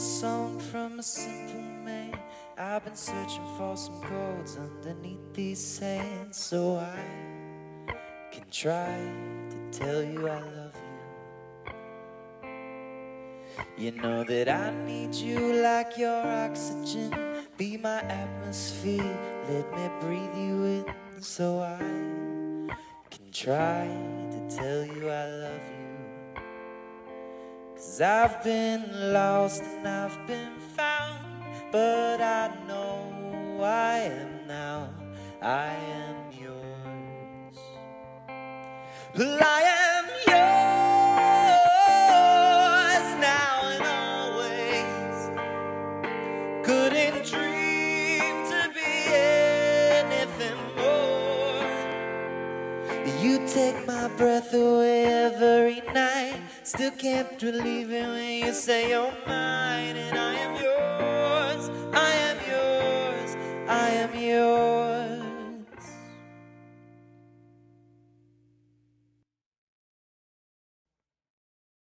song from a simple man. I've been searching for some chords underneath these sands so I can try to tell you I love you. You know that I need you like your oxygen. Be my atmosphere, let me breathe you in so I can try to tell you I love you. Cause I've been lost and I've been found, but I know I am now, I am yours. Well, I am yours now and always. Couldn't dream to be anything more. You take my breath away every night. Still can't believe it when you say you're mine, and I am yours. I am yours. I am yours.